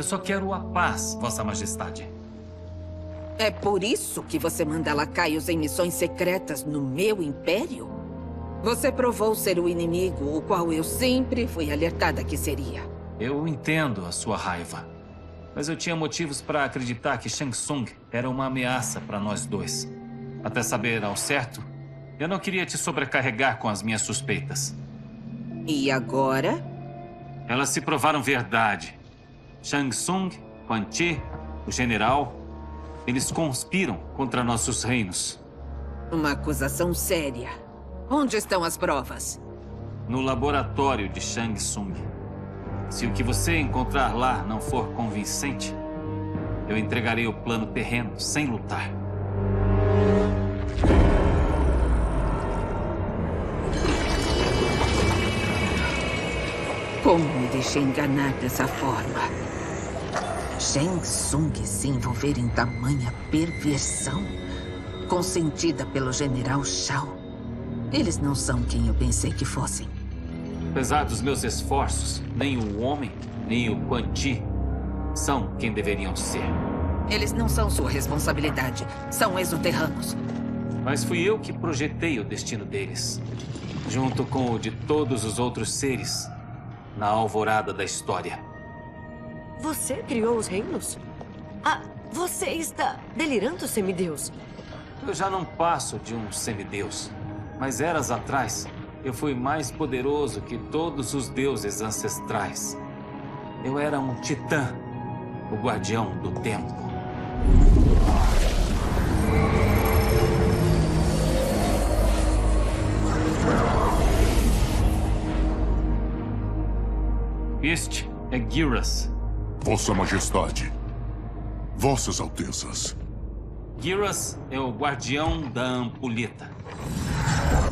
Eu só quero a paz, Vossa Majestade. É por isso que você manda lacaios em missões secretas no meu império? Você provou ser o inimigo, o qual eu sempre fui alertada que seria. Eu entendo a sua raiva. Mas eu tinha motivos para acreditar que Shang Tsung era uma ameaça para nós dois. Até saber ao certo, eu não queria te sobrecarregar com as minhas suspeitas. E agora? Elas se provaram verdade. Shang Tsung, Quan Chi, o general, eles conspiram contra nossos reinos. Uma acusação séria. Onde estão as provas? No laboratório de Shang Tsung. Se o que você encontrar lá não for convincente, eu entregarei o plano terreno sem lutar. Como me deixei enganar dessa forma? Shang Tsung se envolver em tamanha perversão? Consentida pelo general Shao. Eles não são quem eu pensei que fossem. Apesar dos meus esforços, nem o homem, nem o Quan Chi são quem deveriam ser. Eles não são sua responsabilidade. São exoterranos. Mas fui eu que projetei o destino deles. Junto com o de todos os outros seres na alvorada da história. Você criou os reinos? Ah, você está delirando, semideus? Eu já não passo de um semideus. Mas eras atrás, eu fui mais poderoso que todos os deuses ancestrais. Eu era um titã, o guardião do tempo. Este é Giras. Vossa Majestade. Vossas Altezas. Giras é o guardião da ampulheta.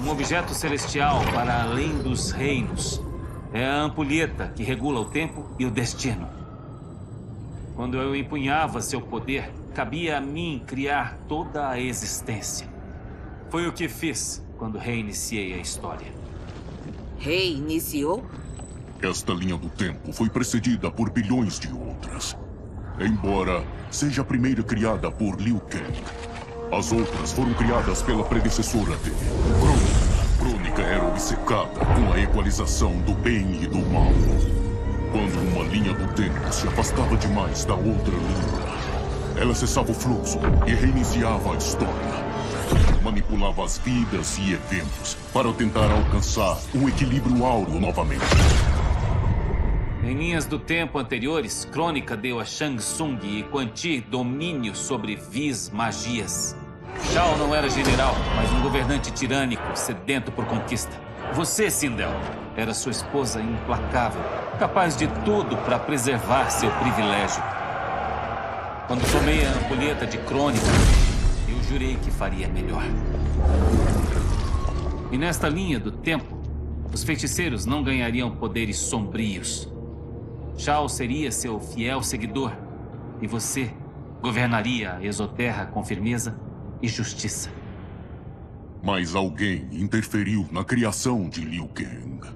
Um objeto celestial para além dos reinos. É a ampulheta que regula o tempo e o destino. Quando eu empunhava seu poder, cabia a mim criar toda a existência. Foi o que fiz quando reiniciei a história. Reiniciou? Esta linha do tempo foi precedida por bilhões de outras. Embora seja a primeira criada por Liu Kang, as outras foram criadas pela predecessora dele, Crônica. Crônica era obcecada com a equalização do bem e do mal. Quando uma linha do tempo se afastava demais da outra linha, ela cessava o fluxo e reiniciava a história. Manipulava as vidas e eventos para tentar alcançar um equilíbrio áureo novamente. Em linhas do tempo anteriores, Crônica deu a Shang Tsung e Quan Chi domínio sobre vis magias. Shao não era general, mas um governante tirânico, sedento por conquista. Você, Sindel, era sua esposa implacável, capaz de tudo para preservar seu privilégio. Quando tomei a ampulheta de Crônica, eu jurei que faria melhor. E nesta linha do tempo, os feiticeiros não ganhariam poderes sombrios. Shao seria seu fiel seguidor. E você governaria a Exoterra com firmeza e justiça. Mas alguém interferiu na criação de Liu Kang.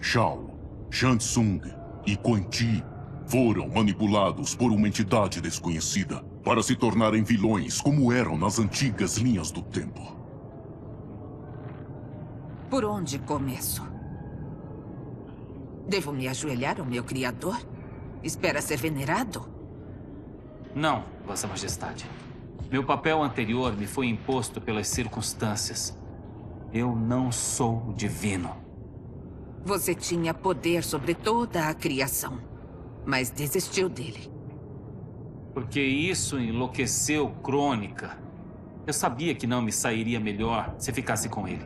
Shao, Shang Tsung e Quan Chi foram manipulados por uma entidade desconhecida para se tornarem vilões como eram nas antigas linhas do tempo. Por onde começo? Devo me ajoelhar ao meu criador? Espera ser venerado? Não, Vossa Majestade. Meu papel anterior me foi imposto pelas circunstâncias. Eu não sou divino. Você tinha poder sobre toda a criação, mas desistiu dele. Porque isso enlouqueceu Crônica. Eu sabia que não me sairia melhor se ficasse com ele.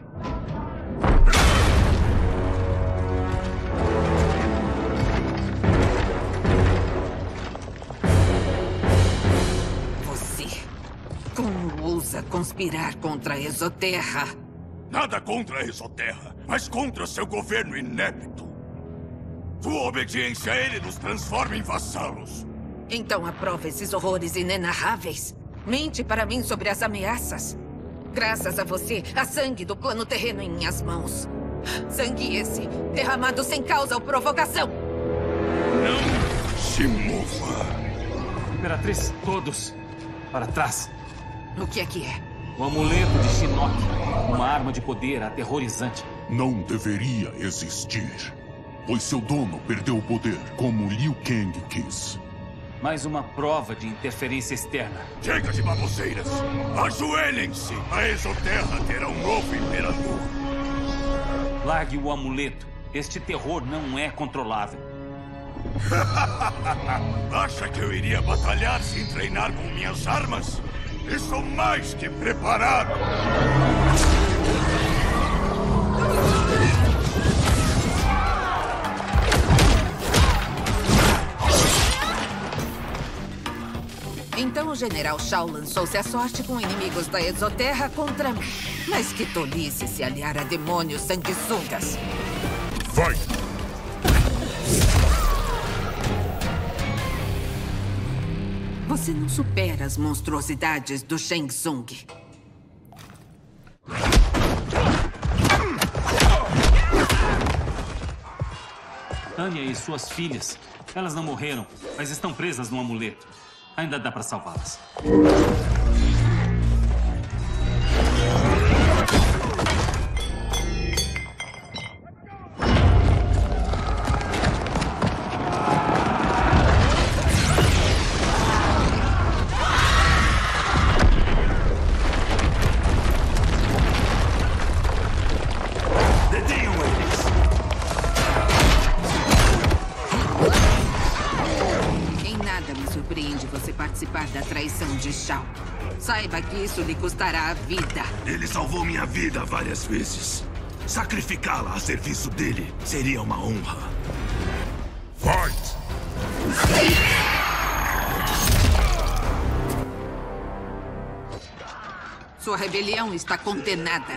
Conspirar contra a Exoterra? Nada contra a Exoterra, mas contra seu governo inepto. Sua obediência a ele nos transforma em vassalos. Então aprova esses horrores inenarráveis. Mente para mim sobre as ameaças. Graças a você, há sangue do plano terreno em minhas mãos. Sangue esse, derramado sem causa ou provocação. Não! Se mova. Imperatriz, todos para trás. O que é que é? O amuleto de Shinnok. Uma arma de poder aterrorizante. Não deveria existir. Pois seu dono perdeu o poder, como Liu Kang quis. Mais uma prova de interferência externa. Chega de baboseiras. Ajoelhem-se. A Exoterra terá um novo imperador. Largue o amuleto. Este terror não é controlável. Acha que eu iria batalhar sem treinar com minhas armas? Estou mais que preparado. Então o general Shao lançou-se à sorte com inimigos da Exoterra contra mim. Mas que tolice se aliar a demônios sanguessugas. Vai! Você não supera as monstruosidades do Shang Tsung. E suas filhas. Elas não morreram, mas estão presas no amuleto. Ainda dá para salvá-las. Isso lhe custará a vida. Ele salvou minha vida várias vezes. Sacrificá-la a serviço dele seria uma honra. Fight! Sua rebelião está condenada.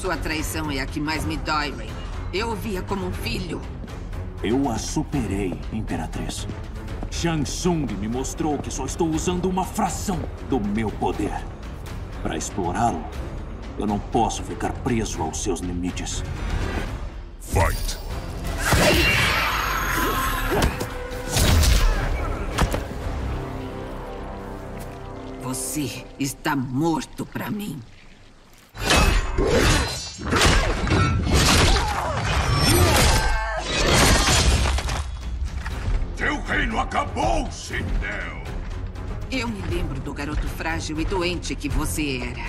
Sua traição é a que mais me dói, Ray. Eu o via como um filho. Eu a superei, Imperatriz. Shang Tsung me mostrou que só estou usando uma fração do meu poder. Para explorá-lo, eu não posso ficar preso aos seus limites. Fight! Você está morto para mim. Reino acabou, Sindel. Eu me lembro do garoto frágil e doente que você era.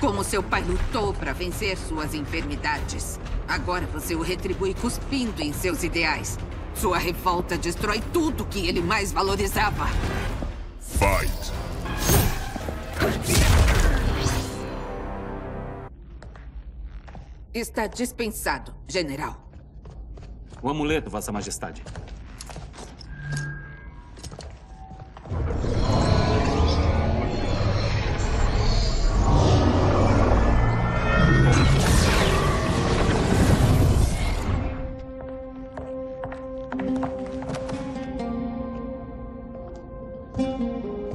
Como seu pai lutou para vencer suas enfermidades. Agora você o retribui cuspindo em seus ideais. Sua revolta destrói tudo que ele mais valorizava. Fight! Está dispensado, general. O amuleto, Vossa Majestade.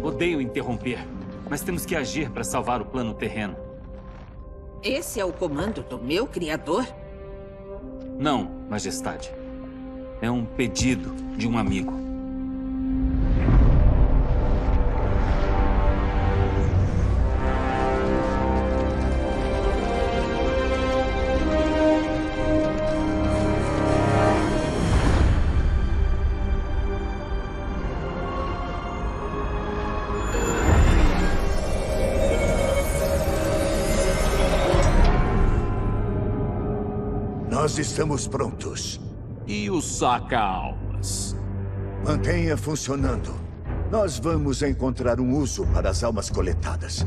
Odeio interromper, mas temos que agir para salvar o plano terreno. Esse é o comando do meu criador? Não, Majestade. É um pedido de um amigo. Nós estamos prontos. E o saca-almas? Mantenha funcionando. Nós vamos encontrar um uso para as almas coletadas.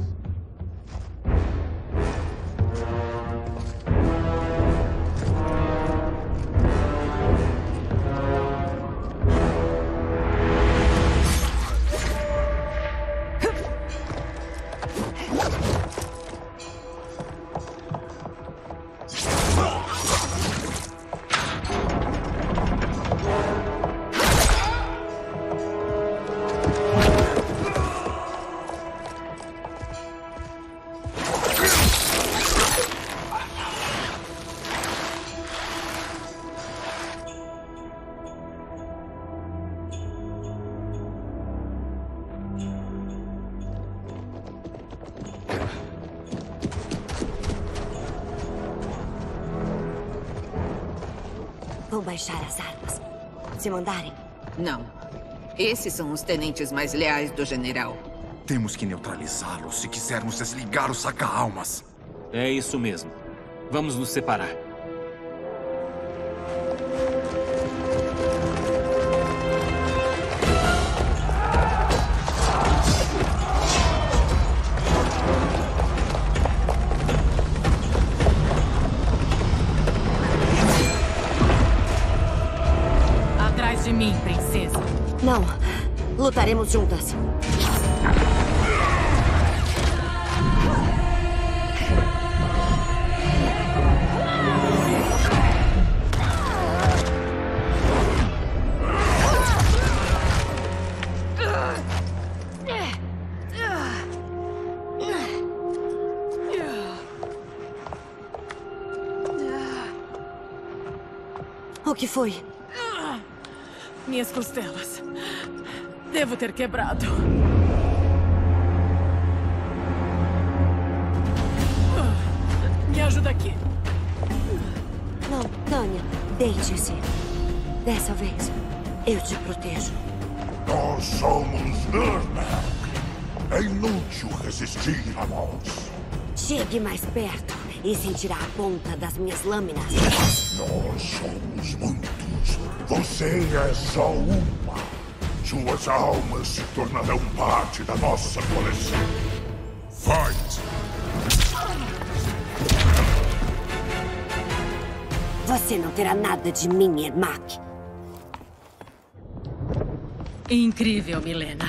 Se mandarem. Não. Esses são os tenentes mais leais do general. Temos que neutralizá-los se quisermos desligar o saca-almas. É isso mesmo. Vamos nos separar. Lutaremos juntas. O que foi? Minhas costelas. Devo ter quebrado. Me ajuda aqui. Não, Tânia, deite-se. Dessa vez, eu te protejo. Nós somos Nurmak. É inútil resistir a nós. Chegue mais perto e sentirá a ponta das minhas lâminas. Nós somos muitos. Você é só uma. Suas almas se tornarão parte da nossa coleção. Fight! Você não terá nada de mim, Ermac. Incrível, Milena.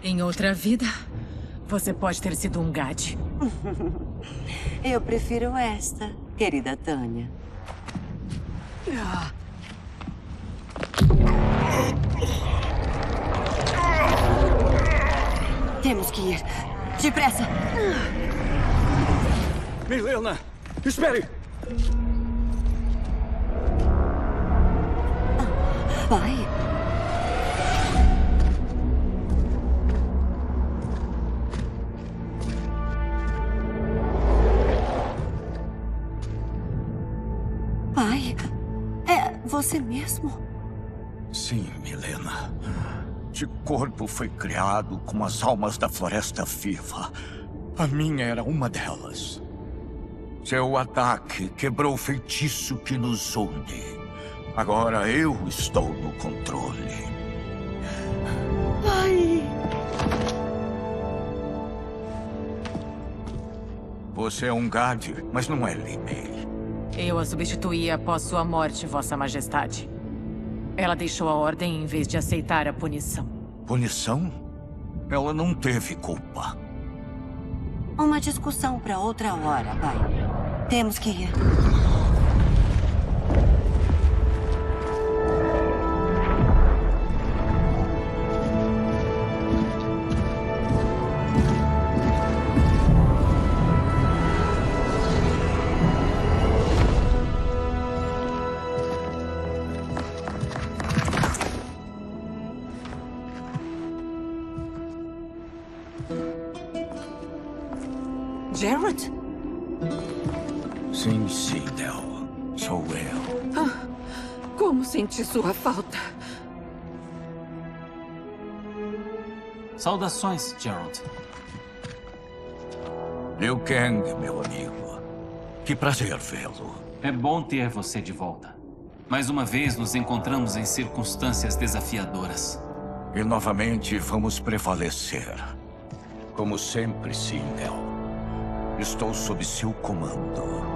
Em outra vida, você pode ter sido um Gade. Eu prefiro esta, querida Tânia. Temos que ir. Depressa! Milena, espere! Pai? Pai? É você mesmo? Sim, Milena. De corpo foi criado com as almas da floresta viva. A minha era uma delas. Seu ataque quebrou o feitiço que nos une. Agora eu estou no controle. Pai! Você é um Gade, mas não é Limei. Eu a substituí após sua morte, Vossa Majestade. Ela deixou a ordem em vez de aceitar a punição. Punição? Ela não teve culpa. Uma discussão para outra hora, pai. Temos que ir. Sua falta. Saudações, Gerald. Liu Kang, meu amigo. Que prazer vê-lo. É bom ter você de volta. Mais uma vez nos encontramos em circunstâncias desafiadoras. E novamente vamos prevalecer. Como sempre, Sindel. Estou sob seu comando.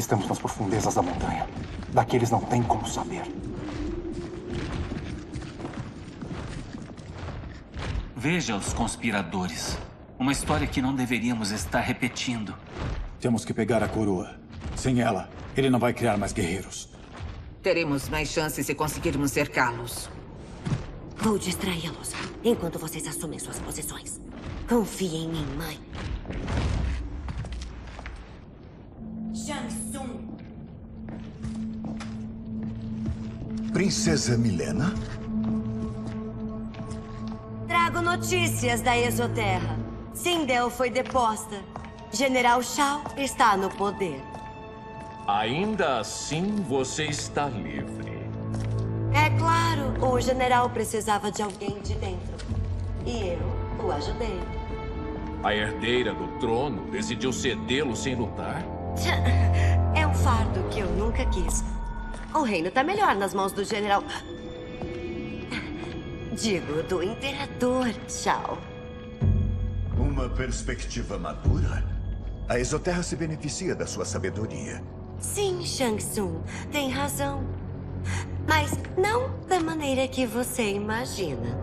Estamos nas profundezas da montanha. Daqui eles não têm como saber. Veja os conspiradores. Uma história que não deveríamos estar repetindo. Temos que pegar a coroa. Sem ela, ele não vai criar mais guerreiros. Teremos mais chances se conseguirmos cercá-los. Vou distraí-los enquanto vocês assumem suas posições. Confiem em mim, mãe. Princesa Milena? Trago notícias da Exoterra. Sindel foi deposta. General Shao está no poder. Ainda assim, você está livre. É claro, o general precisava de alguém de dentro. E eu o ajudei. A herdeira do trono decidiu cedê-lo sem lutar? É um fardo que eu nunca quis. O reino tá melhor nas mãos do general. Digo, do imperador Shao. Uma perspectiva madura? A Exoterra se beneficia da sua sabedoria. Sim, Shang Tsung, tem razão. Mas não da maneira que você imagina.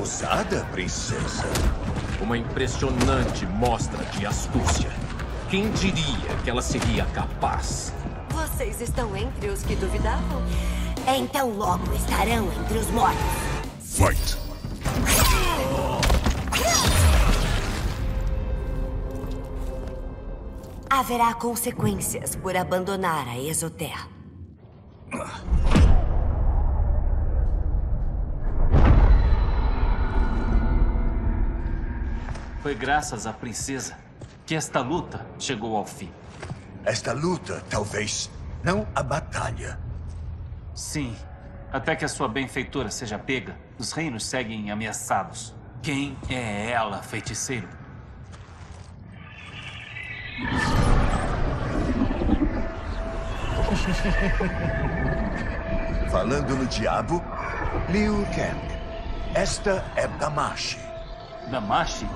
Ousada, princesa. Uma impressionante mostra de astúcia. Quem diria que ela seria capaz? Vocês estão entre os que duvidavam? Então logo estarão entre os mortos. Fight! Haverá consequências por abandonar a Exoterra. Foi graças à princesa que esta luta chegou ao fim. Esta luta, talvez, não a batalha. Sim. Até que a sua benfeitora seja pega, os reinos seguem ameaçados. Quem é ela, feiticeiro? Falando no diabo, Liu Kang. Esta é Damashi. Damashi?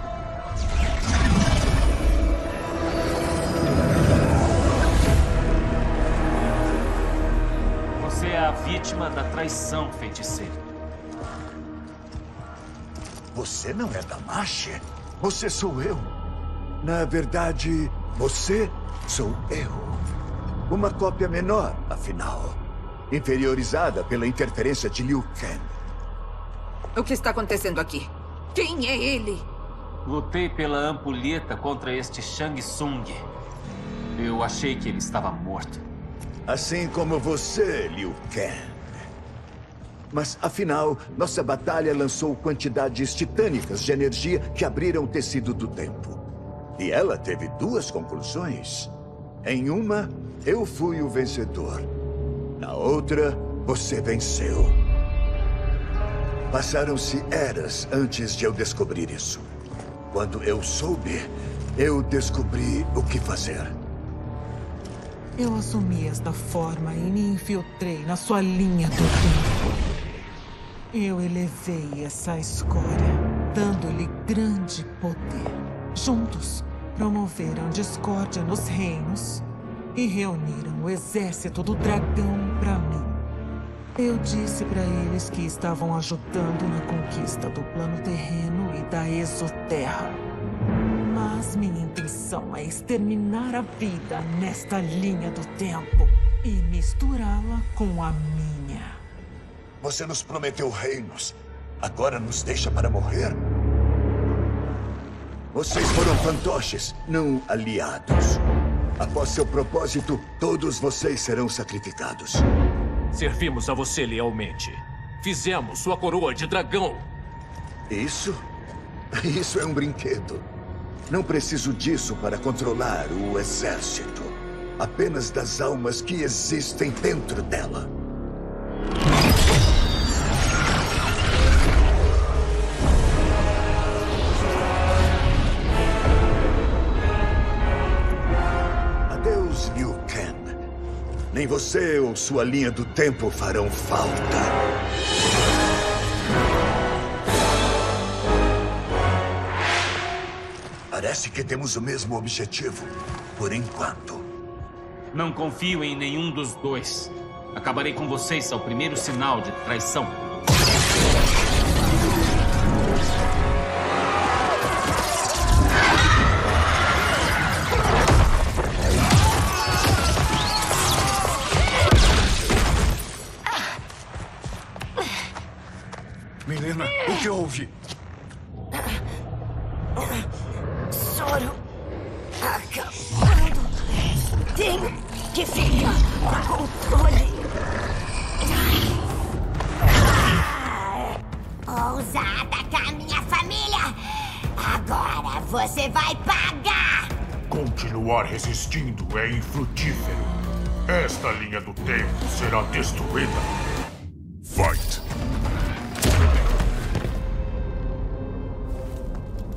É a vítima da traição, feiticeiro. Você não é Damashi? Você sou eu. Na verdade, você sou eu. Uma cópia menor, afinal. Inferiorizada pela interferência de Liu Kang. O que está acontecendo aqui? Quem é ele? Lutei pela ampulheta contra este Shang Tsung. Eu achei que ele estava morto. Assim como você, Liu Kang. Mas, afinal, nossa batalha lançou quantidades titânicas de energia que abriram o tecido do tempo. E ela teve duas conclusões. Em uma, eu fui o vencedor. Na outra, você venceu. Passaram-se eras antes de eu descobrir isso. Quando eu soube, eu descobri o que fazer. Eu assumi esta forma e me infiltrei na sua linha do tempo. Eu elevei essa escória, dando-lhe grande poder. Juntos, promoveram discórdia nos reinos e reuniram o exército do dragão para mim. Eu disse para eles que estavam ajudando na conquista do plano terreno e da exoterra. Mas minha intenção é exterminar a vida nesta linha do tempo e misturá-la com a minha. Você nos prometeu reinos. Agora nos deixa para morrer? Vocês foram fantoches, não aliados. Após seu propósito, todos vocês serão sacrificados. Servimos a você lealmente. Fizemos sua coroa de dragão. Isso? Isso é um brinquedo. Não preciso disso para controlar o exército. Apenas das almas que existem dentro dela. Adeus, Liu Kang. Nem você ou sua linha do tempo farão falta. Parece que temos o mesmo objetivo, por enquanto. Não confio em nenhum dos dois. Acabarei com vocês ao primeiro sinal de traição. Milena, o que houve? Destruída. Fight!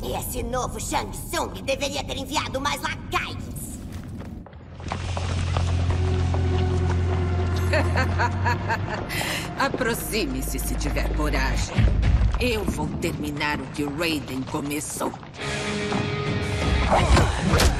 Esse novo Shang Tsung deveria ter enviado mais lacaios. Aproxime-se se tiver coragem. Eu vou terminar o que o Raiden começou.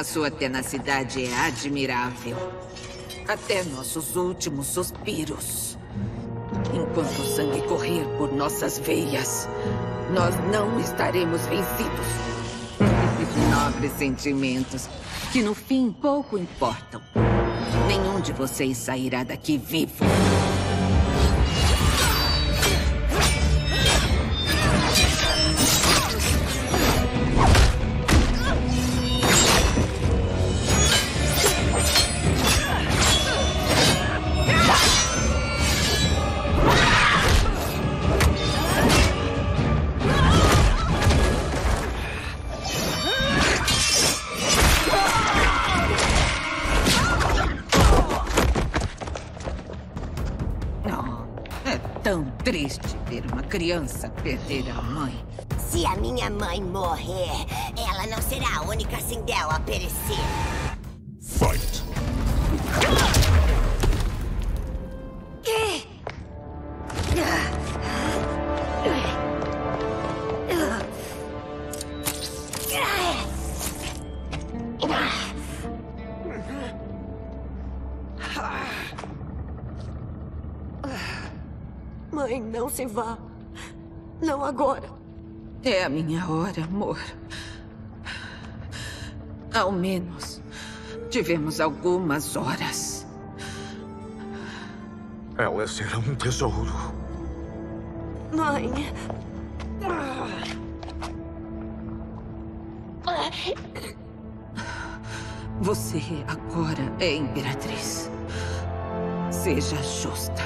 A sua tenacidade é admirável. Até nossos últimos suspiros. Enquanto o sangue correr por nossas veias, nós não estaremos vencidos. Nobres sentimentos que no fim pouco importam. Nenhum de vocês sairá daqui vivo. Criança perder a mãe. Se a minha mãe morrer, ela não será a única Sindel a perecer. Fight! Mãe, não se vá. Não agora. É a minha hora, amor. Ao menos tivemos algumas horas. Ela será um tesouro. Mãe. Você agora é imperatriz. Seja justa.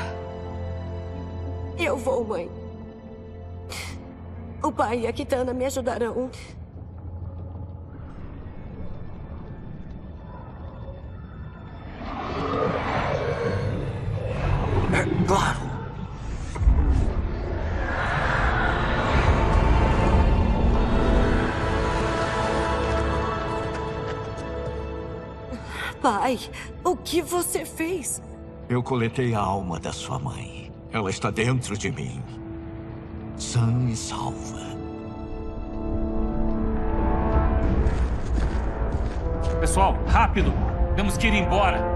Eu vou, mãe. O pai e a Kitana me ajudarão. É claro. Pai, o que você fez? Eu coletei a alma da sua mãe. Ela está dentro de mim. Sã e salva. Pessoal, rápido! Temos que ir embora.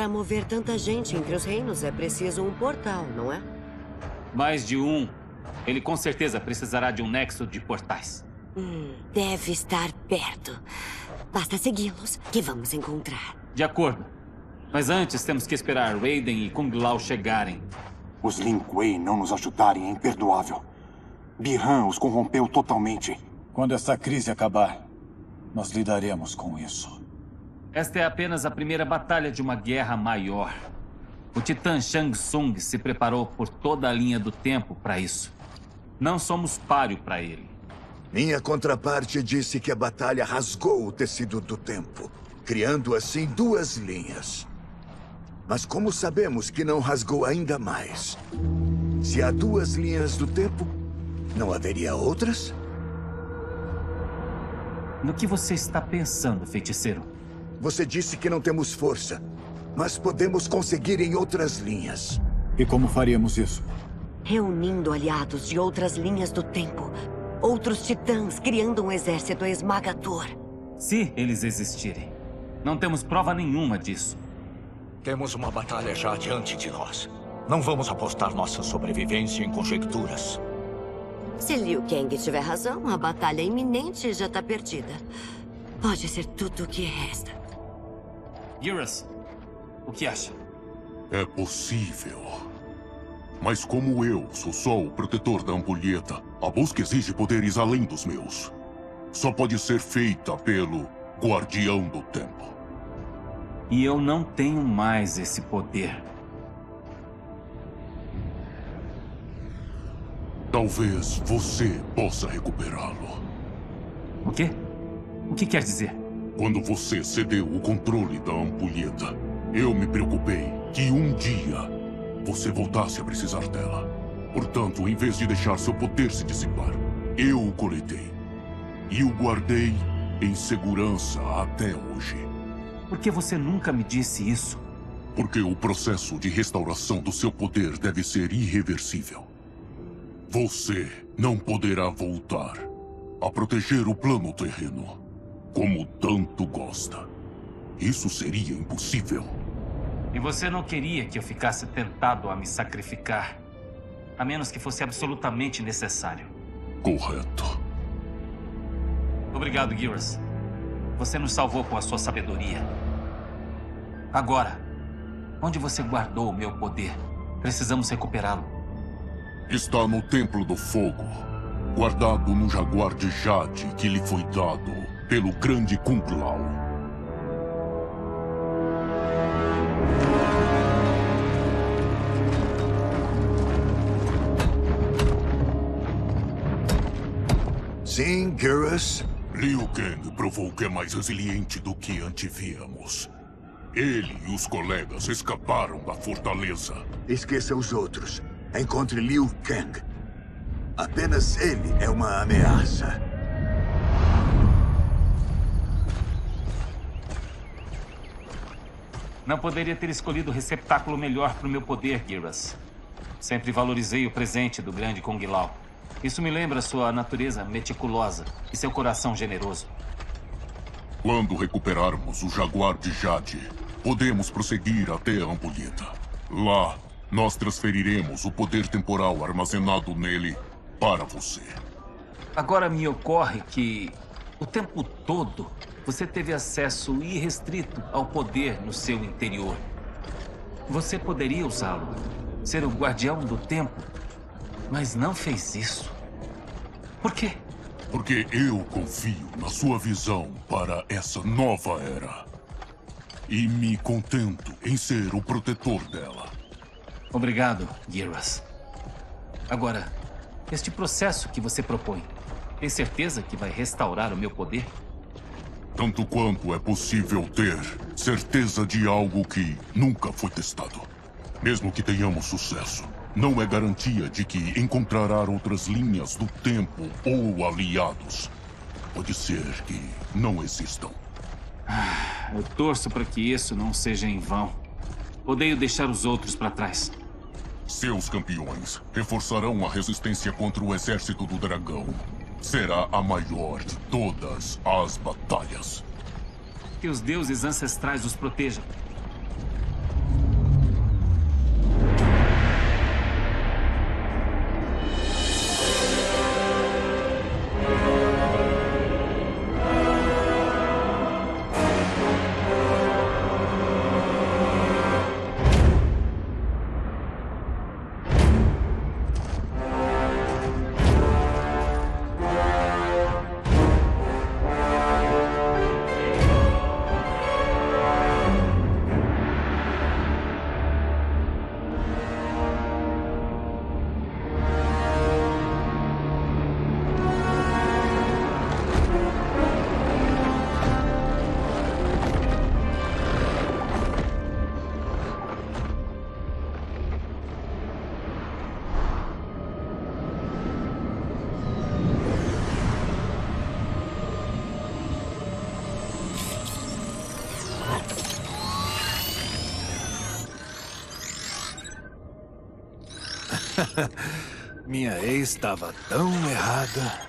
Para mover tanta gente entre os reinos é preciso um portal, não é? Mais de um. Ele com certeza precisará de um nexo de portais. Hum, deve estar perto. Basta segui-los que vamos encontrar. De acordo. Mas antes temos que esperar Raiden e Kung Lao chegarem. Os Lin Kuei não nos ajudarem é imperdoável. Bihan os corrompeu totalmente. Quando essa crise acabar, nós lidaremos com isso. Esta é apenas a primeira batalha de uma guerra maior. O Titã Shang Tsung se preparou por toda a linha do tempo para isso. Não somos páreo para ele. Minha contraparte disse que a batalha rasgou o tecido do tempo, criando assim duas linhas. Mas como sabemos que não rasgou ainda mais? Se há duas linhas do tempo, não haveria outras? No que você está pensando, feiticeiro? Você disse que não temos força, mas podemos conseguir em outras linhas. E como faríamos isso? Reunindo aliados de outras linhas do tempo. Outros titãs criando um exército esmagador. Se eles existirem. Não temos prova nenhuma disso. Temos uma batalha já diante de nós. Não vamos apostar nossa sobrevivência em conjecturas. Se Liu Kang tiver razão, a batalha iminente já está perdida. Pode ser tudo o que resta. Eurus, o que acha? É possível. Mas como eu sou só o protetor da ampulheta, a busca exige poderes além dos meus. Só pode ser feita pelo Guardião do Tempo. E eu não tenho mais esse poder. Talvez você possa recuperá-lo. O quê? O que quer dizer? Quando você cedeu o controle da ampulheta, eu me preocupei que um dia você voltasse a precisar dela. Portanto, em vez de deixar seu poder se dissipar, eu o coletei. E o guardei em segurança até hoje. Por que você nunca me disse isso? Porque o processo de restauração do seu poder deve ser irreversível. Você não poderá voltar a proteger o plano terreno, como tanto gosta. Isso seria impossível. E você não queria que eu ficasse tentado a me sacrificar, a menos que fosse absolutamente necessário. Correto. Obrigado, Gears. Você nos salvou com a sua sabedoria. Agora, onde você guardou o meu poder? Precisamos recuperá-lo. Está no Templo do Fogo, guardado no jaguar de Jade que lhe foi dado pelo grande Kung Lao. Sim, Geras? Liu Kang provou que é mais resiliente do que antevíamos. Ele e os colegas escaparam da fortaleza. Esqueça os outros. Encontre Liu Kang. Apenas ele é uma ameaça. Não poderia ter escolhido o receptáculo melhor para o meu poder, Giras. Sempre valorizei o presente do grande Kung Lao. Isso me lembra sua natureza meticulosa e seu coração generoso. Quando recuperarmos o Jaguar de Jade, podemos prosseguir até a ampulheta. Lá, nós transferiremos o poder temporal armazenado nele para você. Agora me ocorre que o tempo todo você teve acesso irrestrito ao poder no seu interior. Você poderia usá-lo, ser o guardião do tempo, mas não fez isso. Por quê? Porque eu confio na sua visão para essa nova era. E me contento em ser o protetor dela. Obrigado, Giras. Agora, este processo que você propõe, tem certeza que vai restaurar o meu poder? Tanto quanto é possível ter certeza de algo que nunca foi testado. Mesmo que tenhamos sucesso, não é garantia de que encontrará outras linhas do tempo ou aliados. Pode ser que não existam. Ah, eu torço para que isso não seja em vão. Odeio deixar os outros para trás. Seus campeões reforçarão a resistência contra o exército do dragão. Será a maior de todas as batalhas. Que os deuses ancestrais os protejam. Minha ex estava tão errada.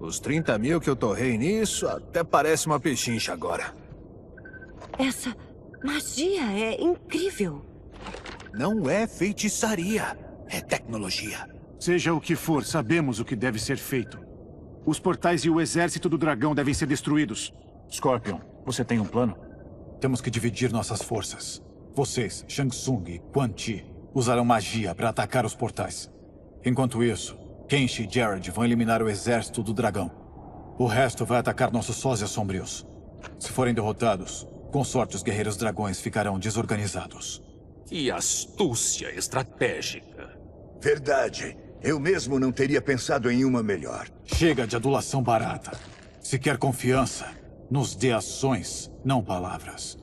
Os 30 mil que eu torrei nisso até parece uma pechincha agora. Essa magia é incrível. Não é feitiçaria, é tecnologia. Seja o que for, sabemos o que deve ser feito. Os portais e o exército do dragão devem ser destruídos. Scorpion, você tem um plano? Temos que dividir nossas forças. Vocês, Shang Tsung e Quan Chi, usarão magia para atacar os portais. Enquanto isso, Kenshi e Jared vão eliminar o exército do dragão. O resto vai atacar nossos sósias sombrios. Se forem derrotados, com sorte os guerreiros dragões ficarão desorganizados. Que astúcia estratégica. Verdade. Eu mesmo não teria pensado em uma melhor. Chega de adulação barata. Se quer confiança, nos dê ações, não palavras.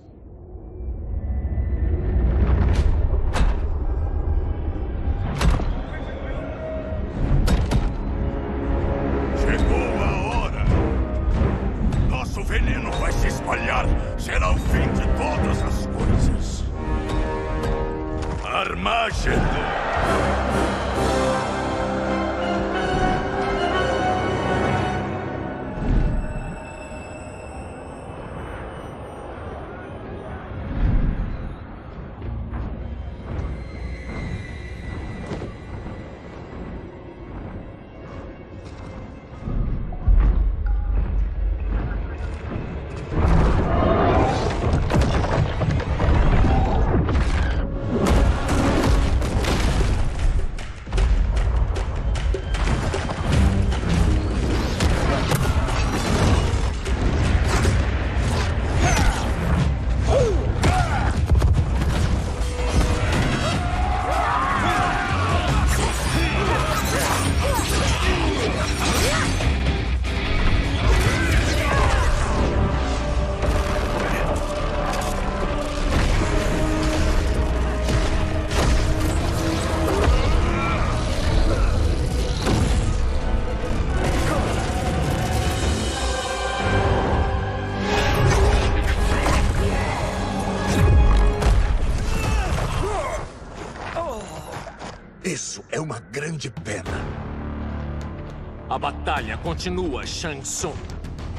Continua, Shang Tsung.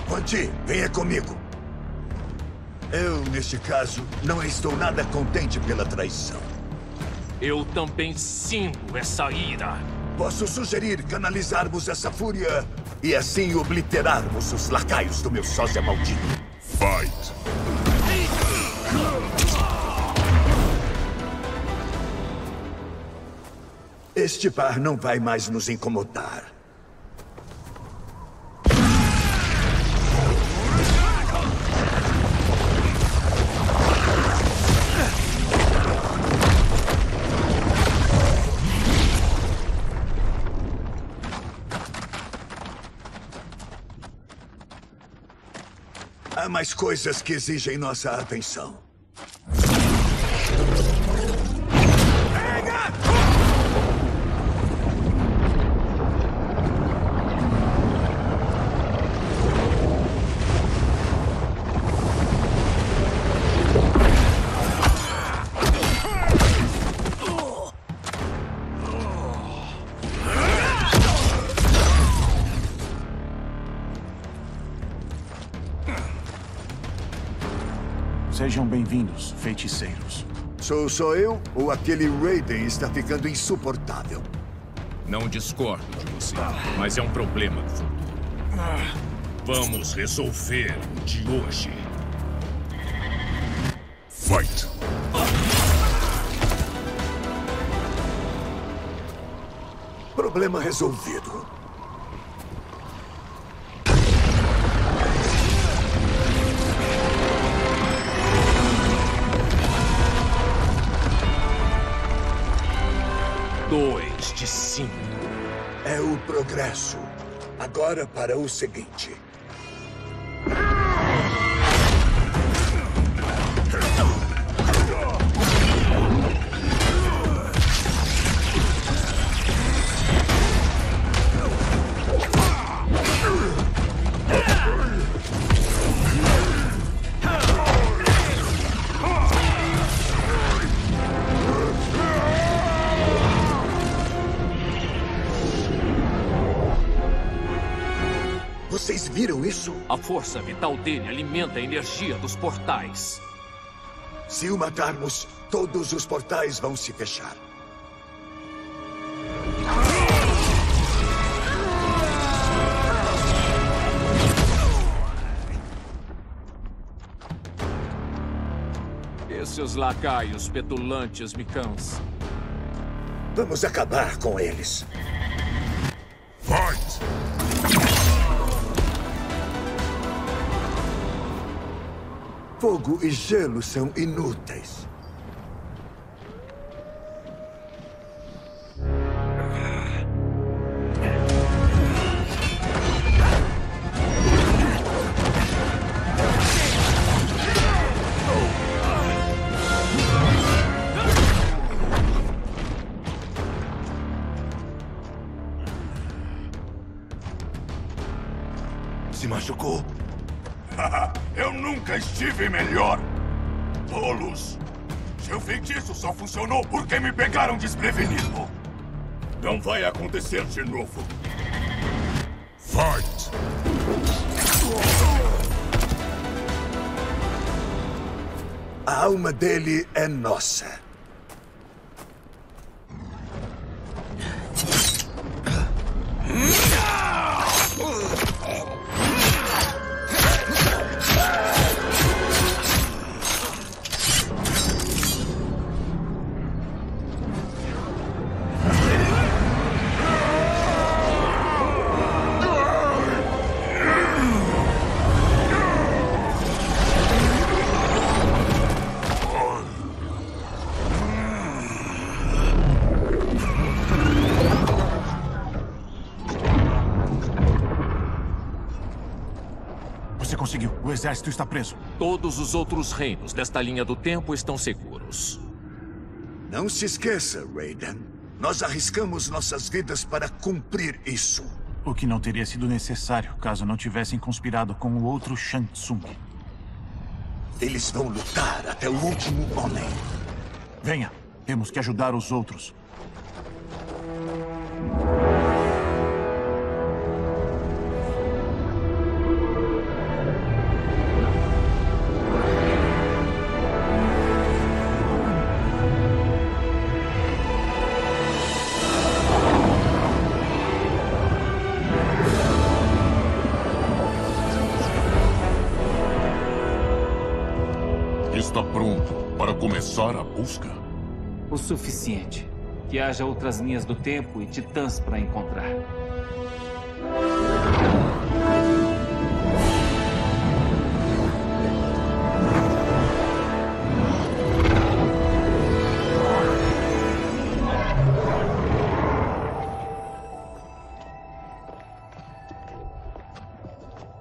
Quan Chi, venha comigo. Eu, neste caso, não estou nada contente pela traição. Eu também sinto essa ira. Posso sugerir canalizarmos essa fúria e assim obliterarmos os lacaios do meu sósia maldito. Fight! Este par não vai mais nos incomodar. Há mais coisas que exigem nossa atenção. Feiticeiros. Sou só eu ou aquele Raiden está ficando insuportável? Não discordo de você, mas é um problema do futuro. Vamos resolver o de hoje. Fight! Problema resolvido. O progresso. Agora para o seguinte. Força vital dele alimenta a energia dos portais. Se o matarmos, todos os portais vão se fechar. Esses lacaios petulantes me cansam. Vamos acabar com eles. Fight! Fogo e gelo são inúteis. Vai acontecer de novo! Fight! A alma dele é nossa. Exército está preso. Todos os outros reinos desta linha do tempo estão seguros. Não se esqueça, Raiden. Nós arriscamos nossas vidas para cumprir isso. O que não teria sido necessário caso não tivessem conspirado com o outro Shang Tsung. Eles vão lutar até o último homem. Venha. Temos que ajudar os outros. Começar a busca? O suficiente. Que haja outras linhas do tempo e titãs para encontrar.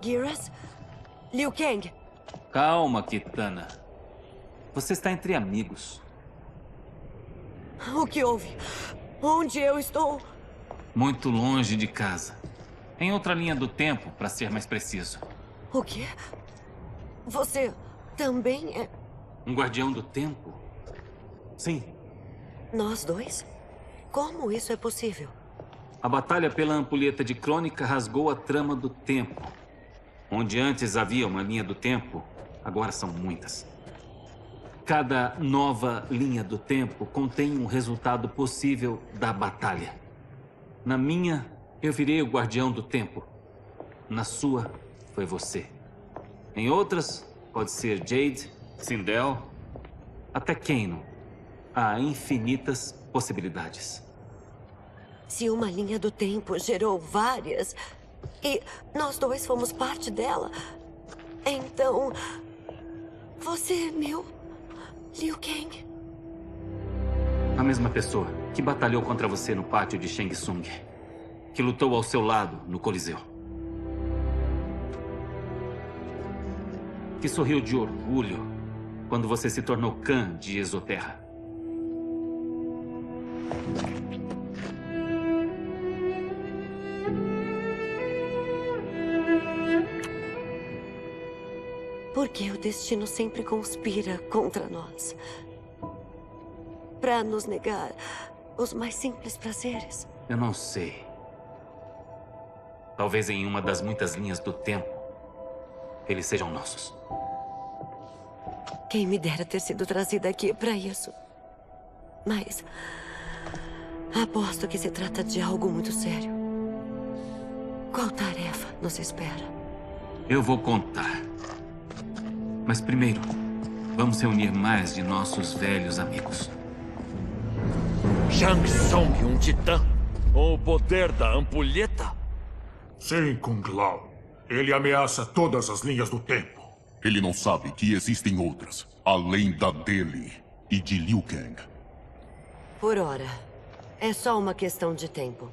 Giras? Liu Kang? Calma, Kitana. Você está entre amigos. O que houve? Onde eu estou? Muito longe de casa. Em outra linha do tempo, para ser mais preciso. O quê? Você também é. Um guardião do tempo? Sim. Nós dois? Como isso é possível? A batalha pela ampulheta de crônica rasgou a trama do tempo. Onde antes havia uma linha do tempo, agora são muitas. Cada nova linha do tempo contém um resultado possível da batalha. Na minha, eu virei o guardião do tempo. Na sua, foi você. Em outras, pode ser Jade, Sindel, até Kano. Há infinitas possibilidades. Se uma linha do tempo gerou várias e nós dois fomos parte dela, então você é meu Liu Kang. A mesma pessoa que batalhou contra você no pátio de Shang Tsung. Que lutou ao seu lado no Coliseu. Que sorriu de orgulho quando você se tornou Khan de Exoterra. Por que o destino sempre conspira contra nós? Para nos negar os mais simples prazeres. Eu não sei. Talvez em uma das muitas linhas do tempo, eles sejam nossos. Quem me dera ter sido trazida aqui para isso. Mas. Aposto que se trata de algo muito sério. Qual tarefa nos espera? Eu vou contar. Mas primeiro, vamos reunir mais de nossos velhos amigos. Shang Tsung, um titã? Com o poder da ampulheta? Sim, Kung Lao. Ele ameaça todas as linhas do tempo. Ele não sabe que existem outras, além da dele e de Liu Kang. Por hora. É só uma questão de tempo.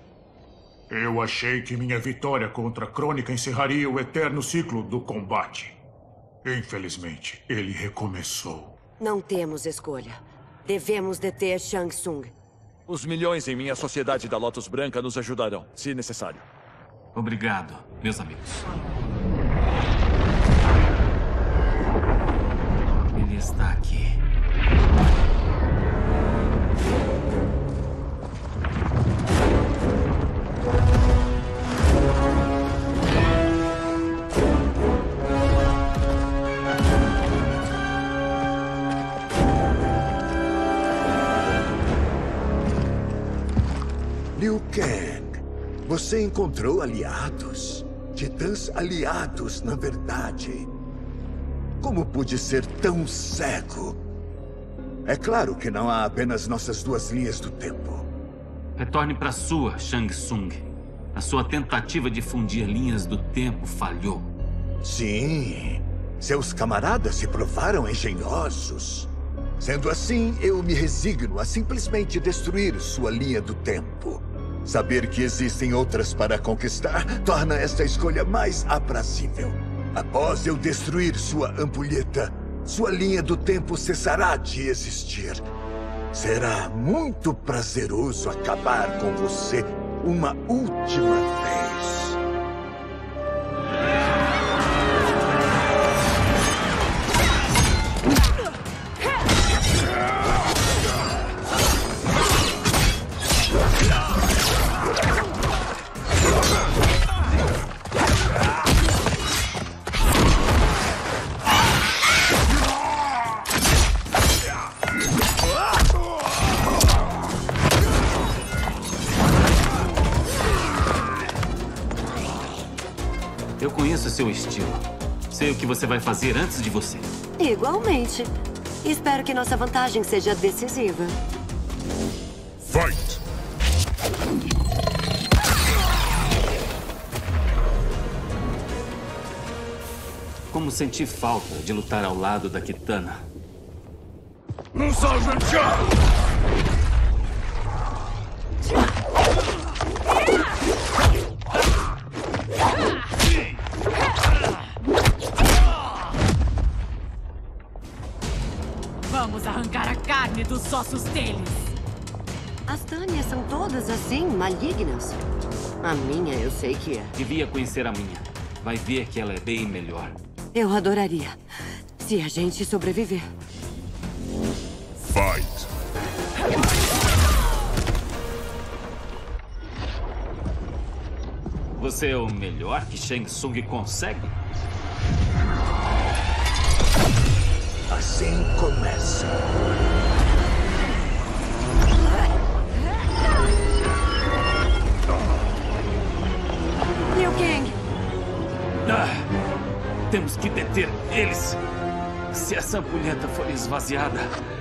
Eu achei que minha vitória contra a Crônica encerraria o eterno ciclo do combate. Infelizmente, ele recomeçou. Não temos escolha. Devemos deter Shang Tsung. Os milhões em minha sociedade da Lotus Branca nos ajudarão, se necessário. Obrigado, meus amigos. Ele está aqui. Liu Kang, você encontrou aliados? Titãs aliados, na verdade. Como pude ser tão cego? É claro que não há apenas nossas duas linhas do tempo. Retorne para sua, Shang Tsung. A sua tentativa de fundir linhas do tempo falhou. Sim. Seus camaradas se provaram engenhosos. Sendo assim, eu me resigno a simplesmente destruir sua linha do tempo. Saber que existem outras para conquistar torna esta escolha mais aprazível. Após eu destruir sua ampulheta, sua linha do tempo cessará de existir. Será muito prazeroso acabar com você uma última vez. Você vai fazer antes de você. Igualmente. Espero que nossa vantagem seja decisiva. Fight! Como senti falta de lutar ao lado da Kitana. Um salve tchau! Dos ossos deles. As Tânias são todas assim, malignas. A minha eu sei que é. Devia conhecer a minha. Vai ver que ela é bem melhor. Eu adoraria. Se a gente sobreviver. Fight! Você é o melhor que Shang Tsung consegue? Assim começa. Temos que deter eles. Se essa ampulheta for esvaziada,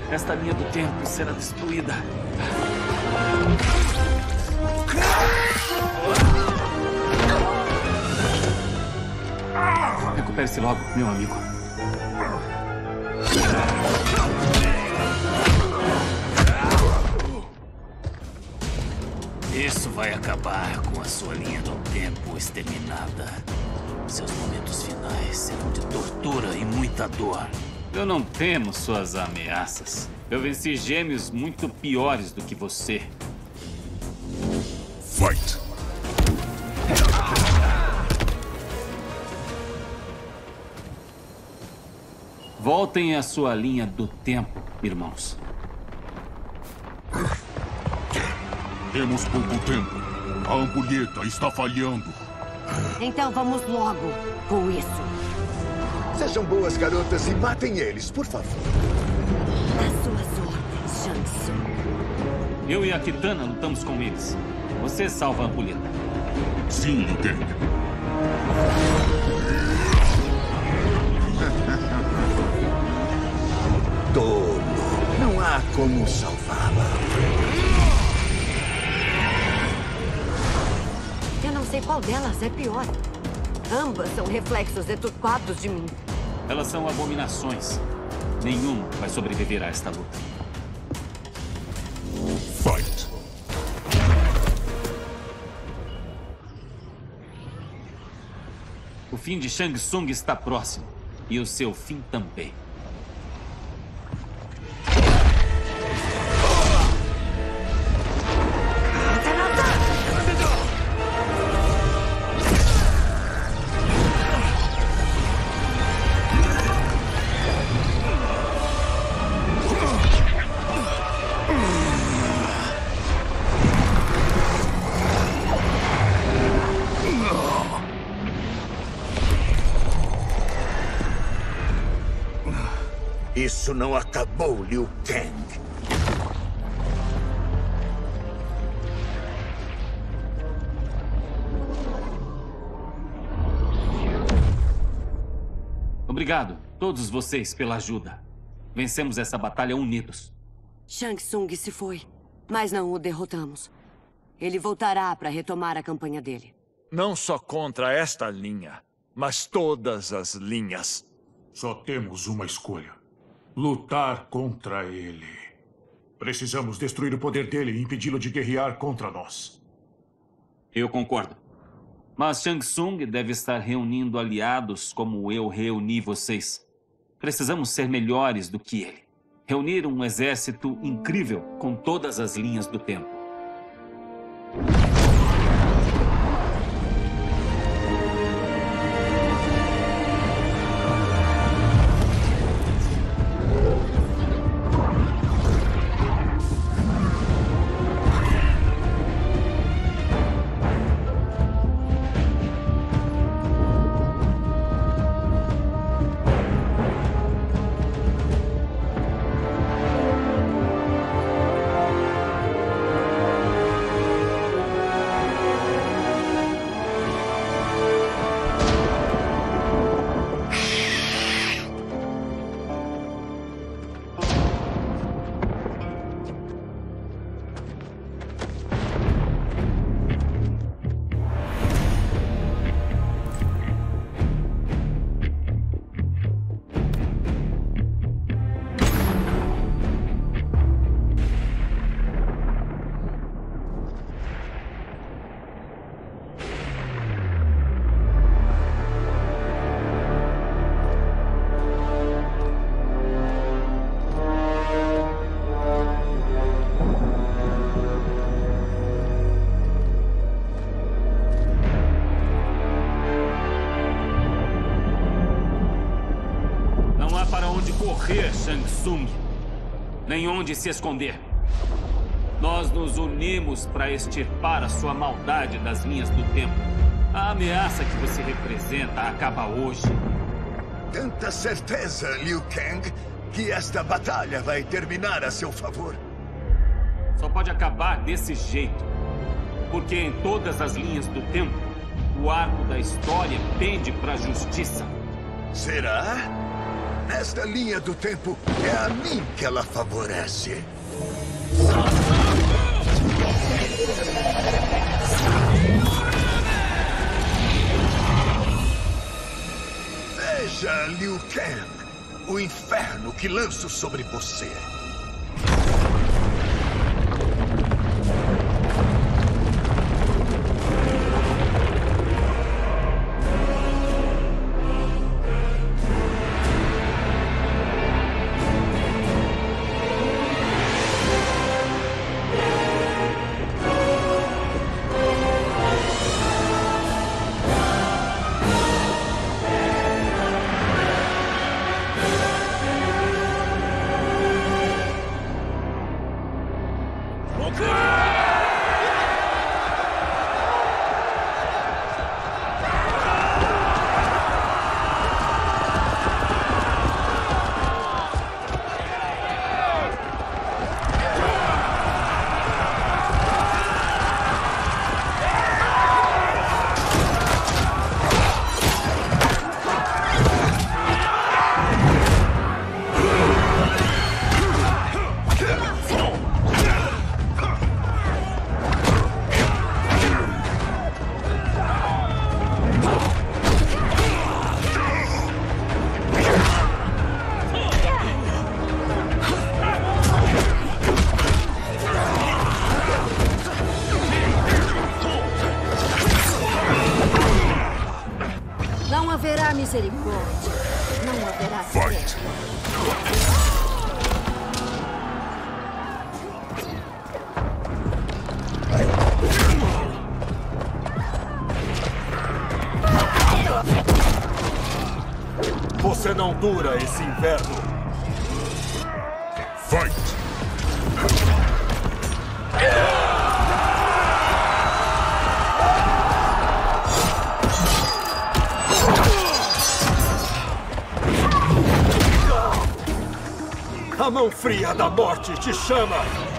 esta linha do tempo será destruída. Recupere-se logo, meu amigo. Isso vai acabar com a sua linha do tempo exterminada. Seus momentos finais serão de tortura e muita dor. Eu não temo suas ameaças. Eu venci gêmeos muito piores do que você. Fight! Voltem à sua linha do tempo, irmãos. Temos pouco tempo. A ampulheta está falhando. Então vamos logo com isso. Sejam boas garotas e matem eles, por favor. As suas ordens, Shang Tsung. Eu e a Kitana lutamos com eles. Você salva a ampulheta. Sim, Liu Kang. Tolo. Não há como salvá-la. Sei qual delas é pior. Ambas são reflexos deturpados de mim. Elas são abominações. Nenhum vai sobreviver a esta luta. Fight. O fim de Shang Tsung está próximo. E o seu fim também. Todos vocês, pela ajuda. Vencemos essa batalha unidos. Shang Tsung se foi, mas não o derrotamos. Ele voltará para retomar a campanha dele. Não só contra esta linha, mas todas as linhas. Só temos uma escolha: lutar contra ele. Precisamos destruir o poder dele e impedi-lo de guerrear contra nós. Eu concordo. Mas Shang Tsung deve estar reunindo aliados como eu reuni vocês. Precisamos ser melhores do que ele. Reunir um exército incrível com todas as linhas do tempo. Nem onde se esconder. Nós nos unimos para extirpar a sua maldade das linhas do tempo. A ameaça que você representa acaba hoje. Tanta certeza, Liu Kang, que esta batalha vai terminar a seu favor. Só pode acabar desse jeito. Porque em todas as linhas do tempo, o arco da história pende para a justiça. Será? Nesta linha do tempo, é a mim que ela favorece. Veja, Liu Kang, o inferno que lanço sobre você. dura esse inverno. Fight! A mão fria da morte te chama!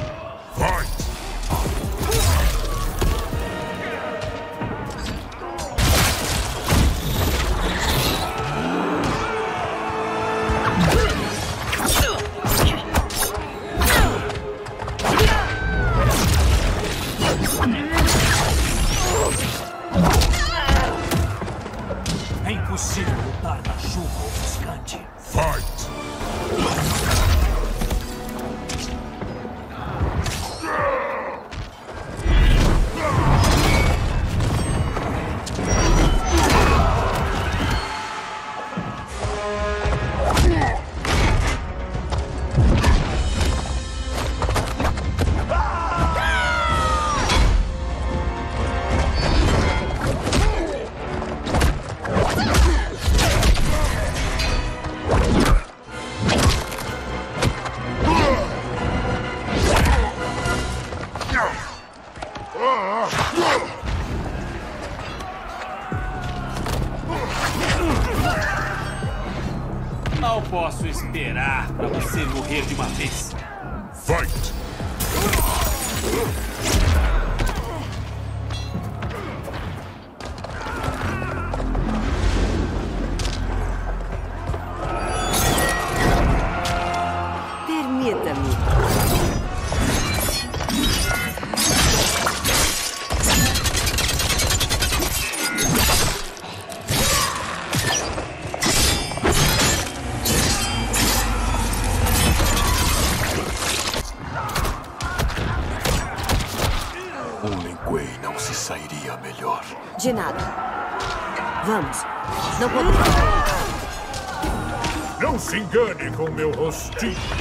stupid.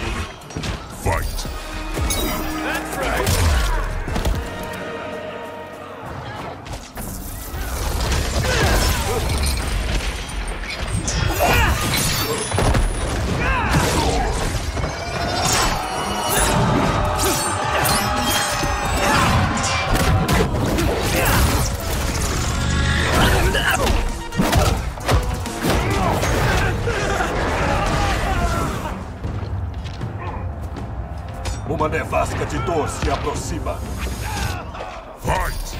se aproxima. Fight!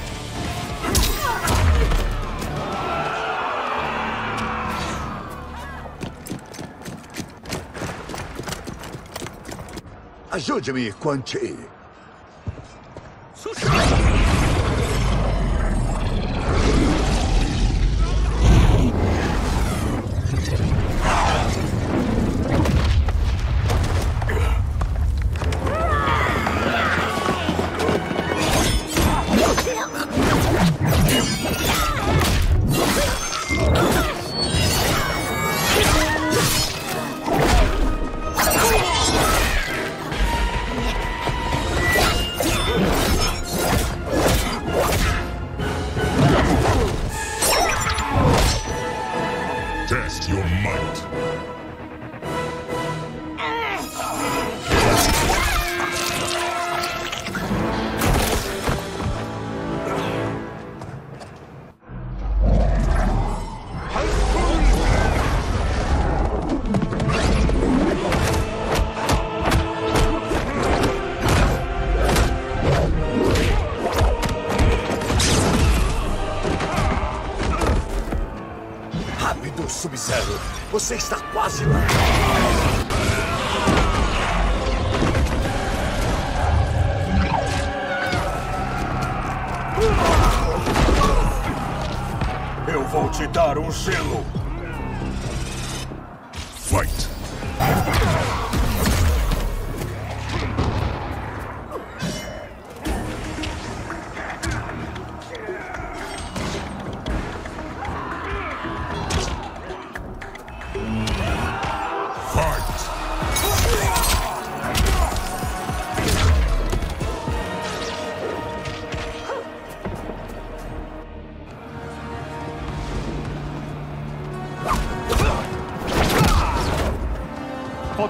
Ajude-me, Quan Chi.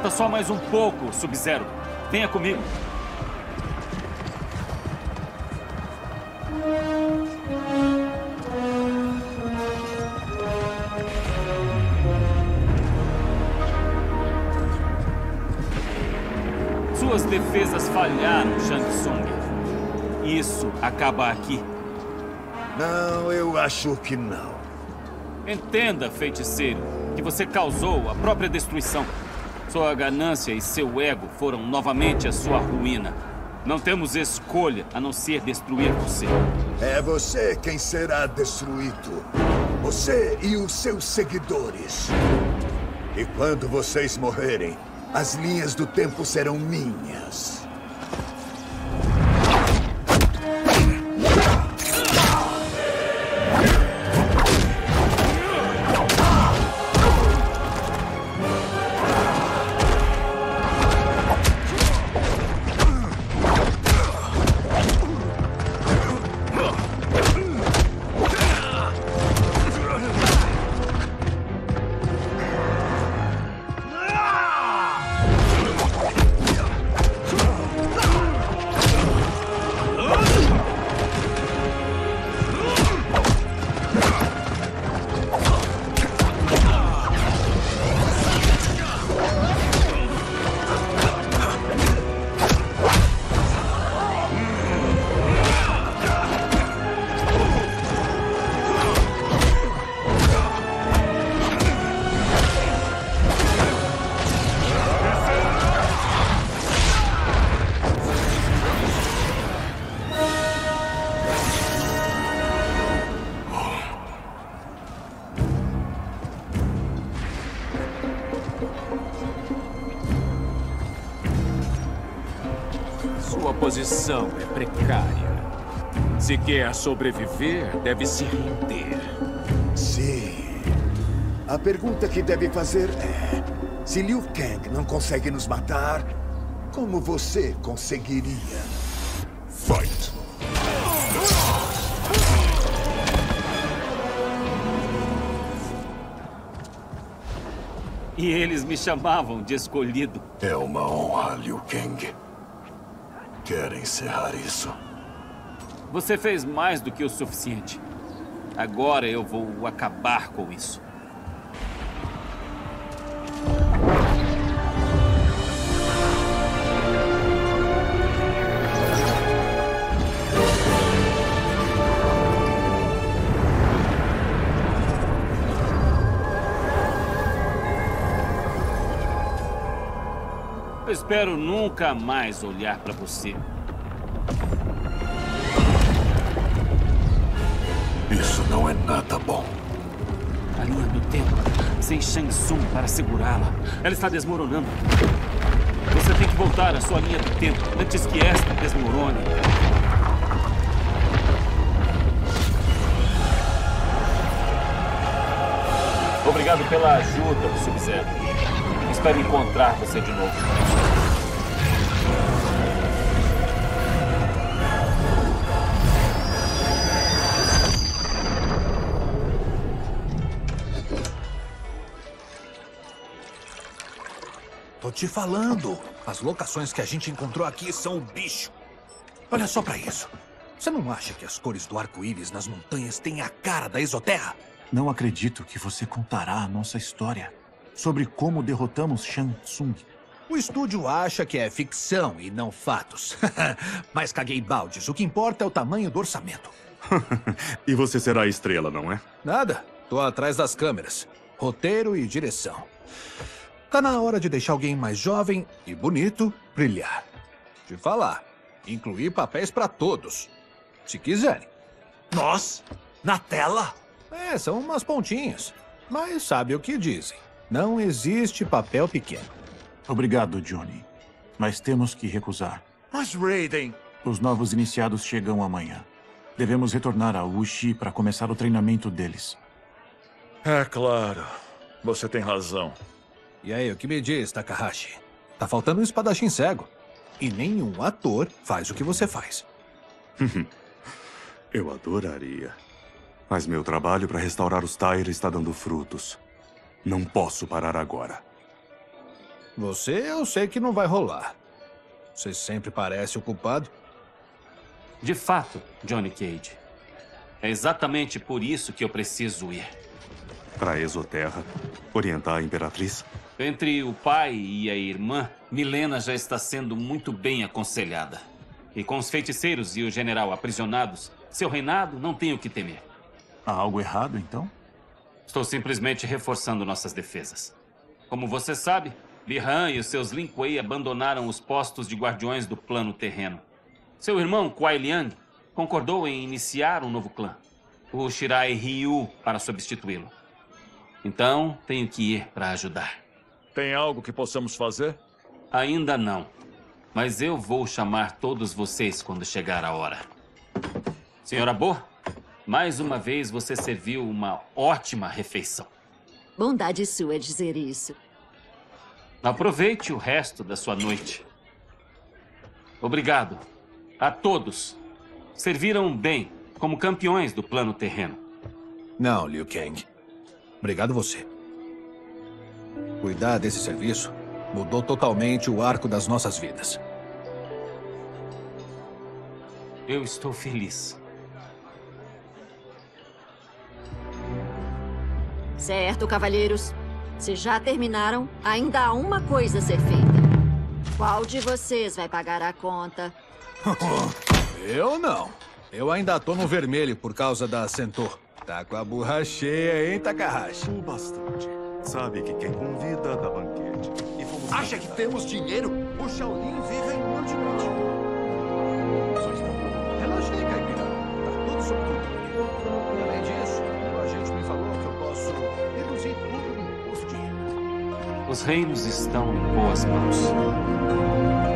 Falta só mais um pouco, Sub-Zero. Venha comigo. Suas defesas falharam, Shang Tsung. Isso acaba aqui. Não, eu acho que não. Entenda, feiticeiro, que você causou a própria destruição. Sua ganância e seu ego foram novamente a sua ruína. Não temos escolha a não ser destruir você. É você quem será destruído. Você e os seus seguidores. E quando vocês morrerem, as linhas do tempo serão minhas. Posição é precária. Se quer sobreviver, deve se render. Sim. A pergunta que deve fazer é: se Liu Kang não consegue nos matar, como você conseguiria? Fight! E eles me chamavam de escolhido. É uma honra, Liu Kang. Quer encerrar isso? Você fez mais do que o suficiente. Agora eu vou acabar com isso. Espero nunca mais olhar para você. Isso não é nada bom. A linha do tempo, sem Shang Tsung para segurá-la. Ela está desmoronando. Você tem que voltar à sua linha do tempo antes que esta desmorone. Obrigado pela ajuda, Sub-Zero. Espero encontrar você de novo. Te falando. As locações que a gente encontrou aqui são o bicho. Olha só pra isso. Você não acha que as cores do arco-íris nas montanhas têm a cara da Exoterra? Não acredito que você contará a nossa história sobre como derrotamos Shang Tsung. O estúdio acha que é ficção e não fatos. Mas caguei baldes. O que importa é o tamanho do orçamento. e você será a estrela, não é? Nada. Tô atrás das câmeras. Roteiro e direção. Tá na hora de deixar alguém mais jovem e bonito brilhar. De falar, incluir papéis pra todos. Se quiserem. Nós? Na tela? É, são umas pontinhas. Mas sabe o que dizem. Não existe papel pequeno. Obrigado, Johnny. Mas temos que recusar. Mas Raiden... Os novos iniciados chegam amanhã. Devemos retornar a Wuxi para começar o treinamento deles. É claro. Você tem razão. E aí, o que me diz, Takahashi? Tá faltando um espadachim cego. E nenhum ator faz o que você faz. Eu adoraria. Mas meu trabalho para restaurar os Tyre está dando frutos. Não posso parar agora. Você eu sei que não vai rolar. Você sempre parece o culpado. De fato, Johnny Cage. É exatamente por isso que eu preciso ir. Para Exoterra, orientar a Imperatriz? Entre o pai e a irmã, Milena já está sendo muito bem aconselhada. E com os feiticeiros e o general aprisionados, seu reinado não tem o que temer. Há algo errado, então? Estou simplesmente reforçando nossas defesas. Como você sabe, Bihan e os seus Lin Kuei abandonaram os postos de guardiões do plano terreno. Seu irmão, Kuai Liang, concordou em iniciar um novo clã, o Shirai Ryu, para substituí-lo. Então, tenho que ir para ajudar. Tem algo que possamos fazer? Ainda não. Mas eu vou chamar todos vocês quando chegar a hora. Senhora Bo, mais uma vez você serviu uma ótima refeição. Bondade sua dizer isso. Aproveite o resto da sua noite. Obrigado a todos. Serviram bem como campeões do plano terreno. Não, Liu Kang. Obrigado você. Cuidar desse serviço mudou totalmente o arco das nossas vidas. Eu estou feliz. Certo, cavalheiros. Se já terminaram, ainda há uma coisa a ser feita. Qual de vocês vai pagar a conta? Eu não. Eu ainda tô no vermelho por causa da Centaur. Tá com a burra cheia, hein, Takahashi? O bastante. Sabe que quem convida dá banquete. E fomos Acha que temos dinheiro? O Shaolin vive em Mandimente. Só está bom. Relaxa aí, Caipira. Tá tudo sob controle. Além disso, o agente me falou que eu posso reduzir tudo no imposto de renda. Os reinos estão em boas mãos.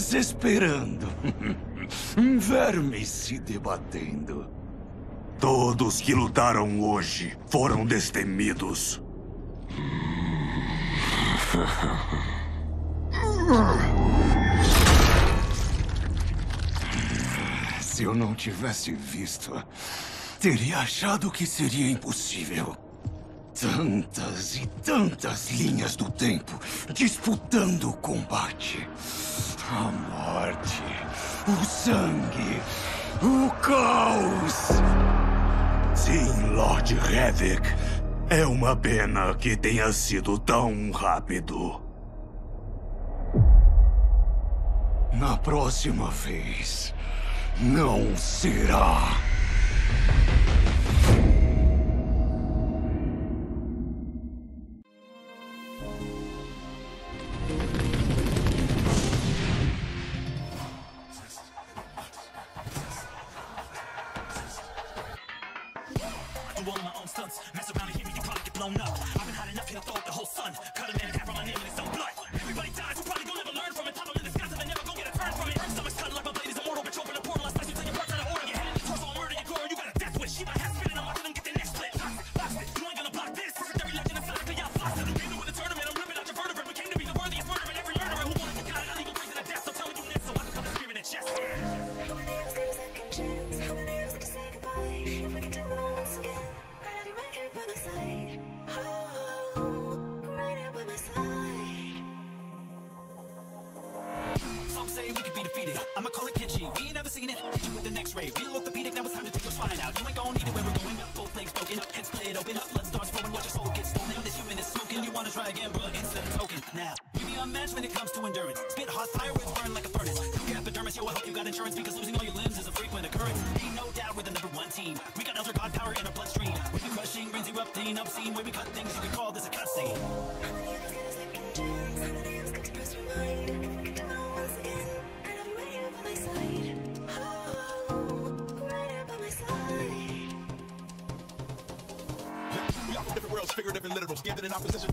Desesperando. Um verme se debatendo. Todos que lutaram hoje foram destemidos. Se eu não tivesse visto, teria achado que seria impossível. Tantas e tantas linhas do tempo disputando o combate. A morte, o sangue, o caos. Sim, Lord Havoc. É uma pena que tenha sido tão rápido. Na próxima vez, não será. Do all my own stunts. Mess around and hear me, you probably get blown up. I've been hot enough, here, I throw up the whole sun. Cut a man in half from my name and his own blood. giving in opposition.